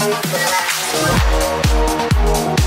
Thank you.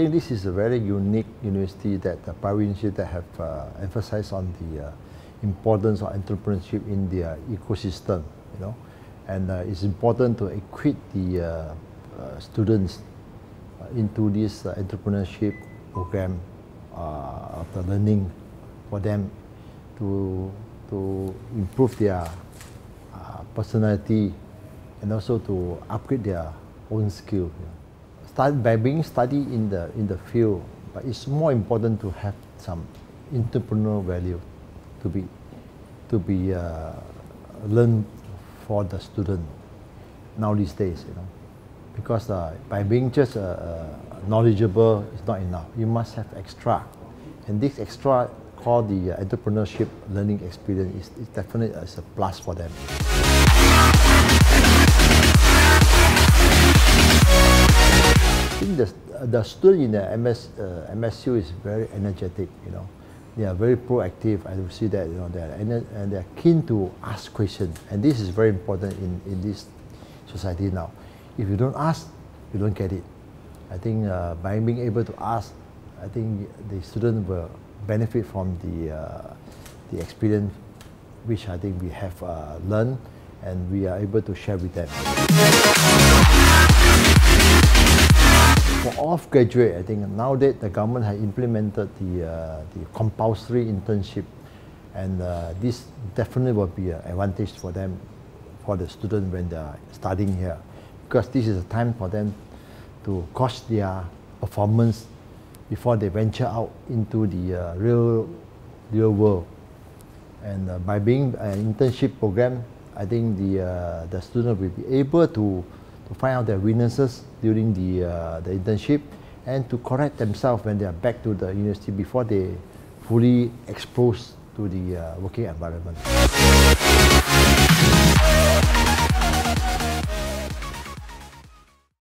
Think this is a very unique university that the private university that have uh, emphasized on the uh, importance of entrepreneurship in their ecosystem, you know, and uh, it's important to equip the uh, uh, students into this entrepreneurship program of the learning for them to to improve their personality and also to upgrade their own skill. You know start by being studied in the in the field, but it's more important to have some entrepreneurial value to be to be uh, learned for the student now these days, you know, because uh, by being just uh, uh knowledgeable is not enough. You must have extra, and this extra called the uh, entrepreneurship learning experience is, is definitely a plus for them. The, student in the MS, uh, MSU is very energetic, you know. They are very proactive. I see that, you know, they're, and they're keen to ask questions. And this is very important in, in this society now. If you don't ask, you don't get it. I think uh, by being able to ask, I think the student will benefit from the, uh, the experience which I think we have uh, learned and we are able to share with them for off graduate, I think nowadays the government has implemented the, uh, the compulsory internship and uh, this definitely will be an advantage for them, for the students when they are studying here because this is a time for them to gauge their performance before they venture out into the uh, real, real world. And uh, by being an internship program, I think the, uh, the student will be able to to find out their weaknesses during the, uh, the internship and to correct themselves when they are back to the university before they fully exposed to the uh, working environment.